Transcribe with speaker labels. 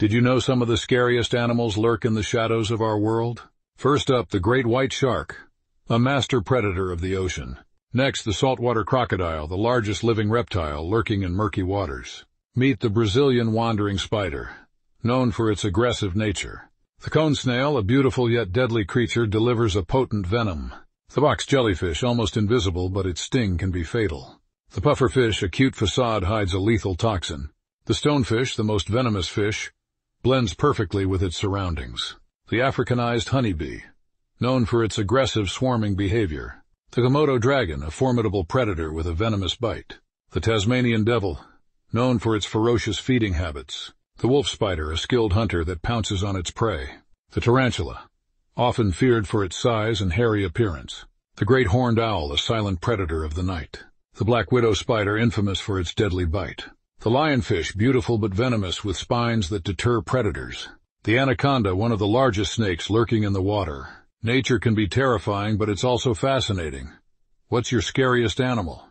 Speaker 1: Did you know some of the scariest animals lurk in the shadows of our world? First up, the great white shark, a master predator of the ocean. Next, the saltwater crocodile, the largest living reptile lurking in murky waters. Meet the Brazilian wandering spider, known for its aggressive nature. The cone snail, a beautiful yet deadly creature, delivers a potent venom. The box jellyfish, almost invisible, but its sting can be fatal. The pufferfish, a cute facade, hides a lethal toxin. The stonefish, the most venomous fish, blends perfectly with its surroundings. The Africanized honeybee, known for its aggressive swarming behavior. The Komodo dragon, a formidable predator with a venomous bite. The Tasmanian devil, known for its ferocious feeding habits. The wolf spider, a skilled hunter that pounces on its prey. The tarantula, often feared for its size and hairy appearance. The great horned owl, a silent predator of the night. The black widow spider, infamous for its deadly bite. The lionfish, beautiful but venomous with spines that deter predators. The anaconda, one of the largest snakes lurking in the water. Nature can be terrifying, but it's also fascinating. What's your scariest animal?